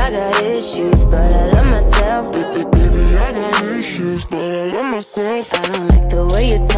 I got issues, but I love myself. Baby, I got issues, but I love myself. I don't like the way you